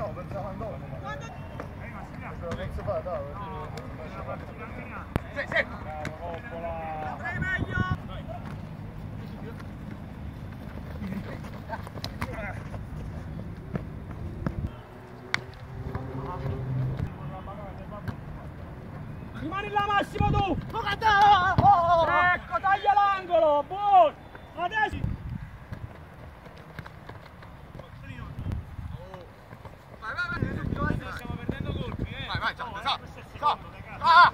No, pensavo a nove. Non si fa, dai. Sì, sì. Rimani là Massimo tu! Ecco, taglia l'angolo! Buon! Adesso! 走走啊。